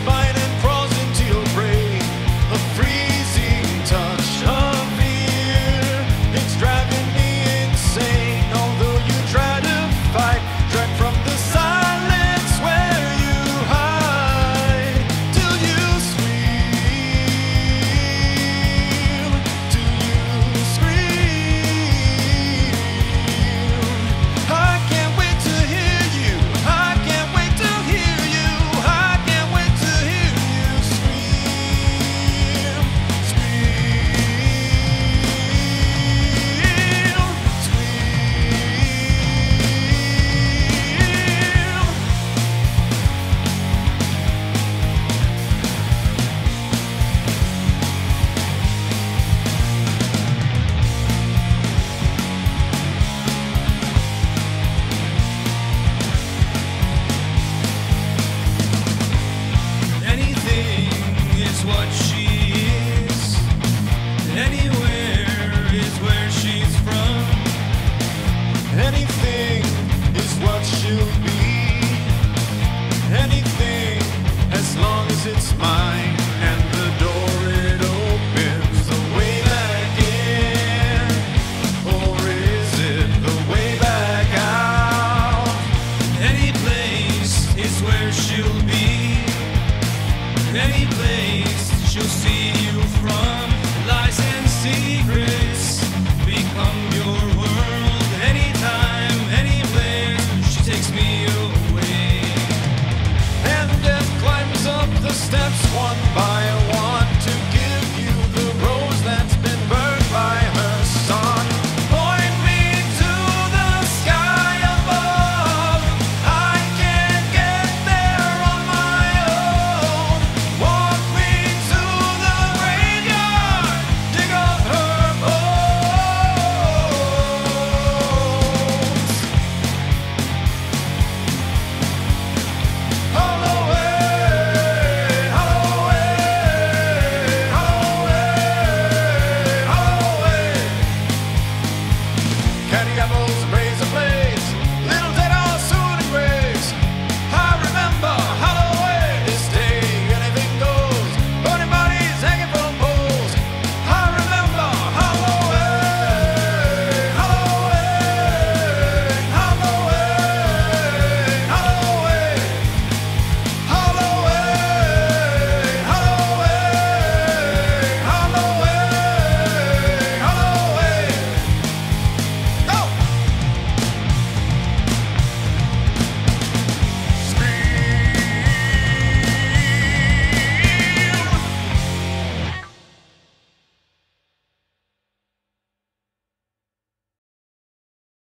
inspired. Where she'll be. Any place she'll see you from. Lies and secrets become your world. Anytime, anywhere, she takes me away. And death climbs up the steps one by